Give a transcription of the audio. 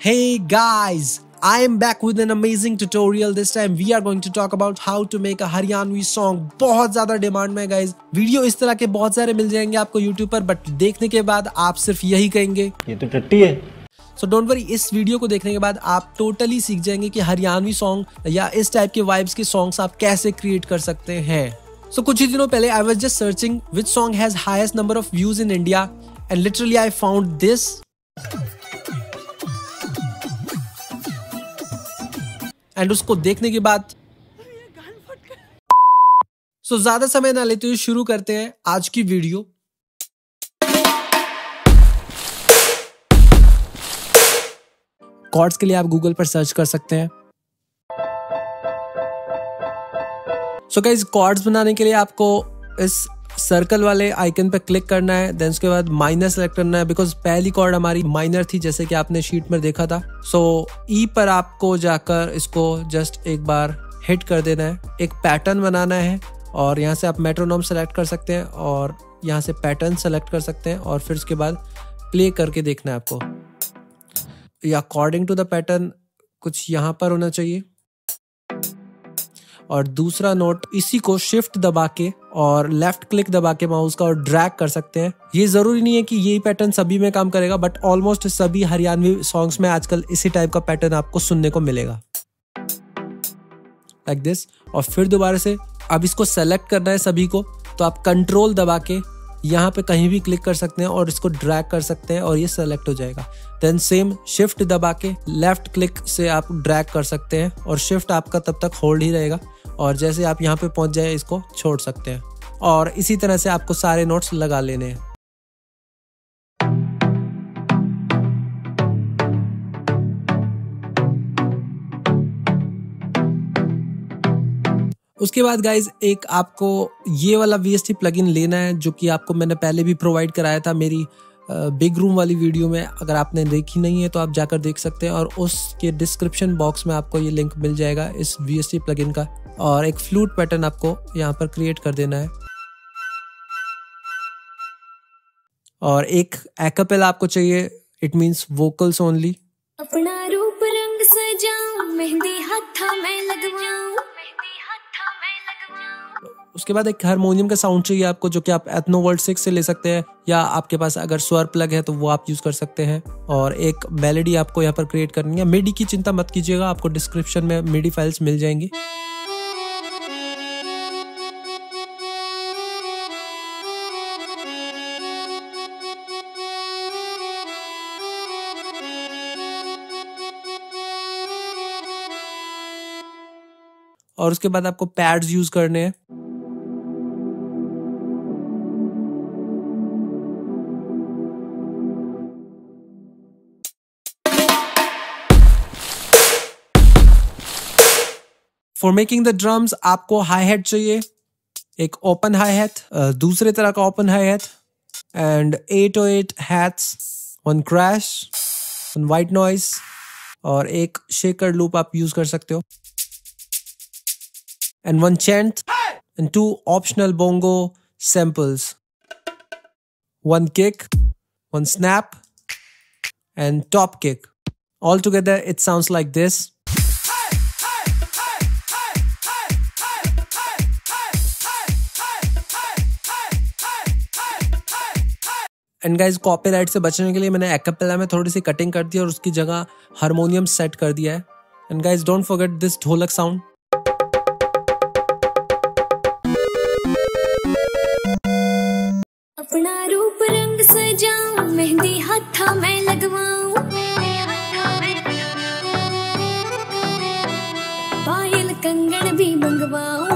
Hey guys, I am back with an amazing tutorial. This time we are going to talk about how to make a Haryanvi song. बहुत ज़्यादा demand में guys video इस तरह के बहुत सारे मिल जाएँगे आपको यूट्यूब पर बट देखने के बाद आप सिर्फ़ यही कहेंगे। ये तो टट्टी है। सो डोंट वरी इस वीडियो को देखने के बाद आप टोटली सीख जाएँगे कि हरियाणवी सॉन्ग या इस टाइप के वाइब्स के सॉन्ग्स आप कैसे क्रिएट कर सकते हैं। सो so, कुछ ही दिनों पहले I was just searching which song has highest number of views in India and literally I found this and उसको देखने के बाद सो so, ज़्यादा समय ना लेते हुए शुरू करते हैं आज की वीडियो। कॉर्ड्स के लिए आप गूगल पर सर्च कर सकते हैं। सो so, गाइज़ कॉर्ड्स बनाने के लिए आपको इस सर्कल वाले आइकन पर क्लिक करना है देन उसके बाद माइनर सेलेक्ट करना है बिकॉज़ पहली कॉर्ड हमारी माइनर थी जैसे कि आपने शीट में देखा था। सो so, ई e पर आपको जाकर इसको जस्ट एक बार हिट कर देना है। एक पैटर्न बनाना है और यहाँ से आप मेट्रोनोम सेलेक्ट कर सकते हैं और यहाँ से पैटर्न सेलेक्ट कर सकते हैं और फिर उसके बाद प्ले करके देखना है आपको। या अकॉर्डिंग टू द पैटर्न कुछ यहाँ पर होना चाहिए। और दूसरा नोट इसी को शिफ्ट दबा के और लेफ़्ट क्लिक दबा के माउस का और ड्रैग कर सकते हैं। ये ज़रूरी नहीं है कि यही पैटर्न सभी में काम करेगा बट ऑलमोस्ट सभी हरियाणवी सॉन्ग्स में आजकल इसी टाइप का पैटर्न आपको सुनने को मिलेगा। लाइक like दिस और फिर दोबारा से, अब इसको सेलेक्ट करना है सभी को तो आप कंट्रोल दबा के यहाँ पे कहीं भी क्लिक कर सकते हैं और इसको ड्रैग कर सकते हैं और ये सेलेक्ट हो जाएगा। देन सेम शिफ्ट दबा के लेफ़्ट क्लिक से आप ड्रैग कर सकते हैं और शिफ्ट आपका तब तक होल्ड ही रहेगा। और जैसे आप यहाँ पे पहुँच जाए, इसको छोड़ सकते हैं। और इसी तरह से आपको सारे नोट्स लगा लेने हैं। उसके बाद गाइज़ एक आपको ये वाला वी एस टी प्लग लेना है, जो कि आपको मैंने पहले भी प्रोवाइड कराया था मेरी बिग रूम वाली वीडियो में। अगर आपने देखी नहीं है तो आप जाकर देख सकते हैं और उसके डिस्क्रिप्शन बॉक्स में आपको ये लिंक मिल जाएगा इस वी एस का। और एक फ्लूट पैटर्न आपको यहाँ पर क्रिएट कर देना है। और एक एकपेल आपको चाहिए इट मींस वोकल्स ओनली अपना रूप रंग सजाऊं मेहंदी हाथा में लगवाऊं। उसके बाद एक हारमोनियम का साउंड चाहिए आपको जो कि आप एथनो वर्ल्ड सिक्स से ले सकते हैं या आपके पास अगर स्वर प्लग है तो वो आप यूज़ कर सकते हैं। और एक मेलेडी आपको यहाँ पर क्रिएट करनी है। मिडी की चिंता मत कीजिएगा आपको डिस्क्रिप्शन में मिडी फाइल्स मिल जाएँगी। और उसके बाद आपको पैड्स यूज़ करने हैं। फॉर मेकिंग द ड्रम्स आपको हाई हेड चाहिए। एक ओपन हाई हेट दूसरे तरह का open hi hat and eight O eight hats one crash one white noise और एक शेकर लूप आप यूज़ कर सकते हो। And one chant and two optional bongo samples. One kick, one snap, and top kick. Altogether, it sounds like this. And guys copyright से बचने के लिए मैंने एक्पेला में थोड़ी सी कटिंग कर दी और उसकी जगह हारमोनियम सेट कर दिया है and guys don't forget this dholak sound mehndi हाथा मैं लगवाऊं। पायल कंगन भी मंगवाऊं।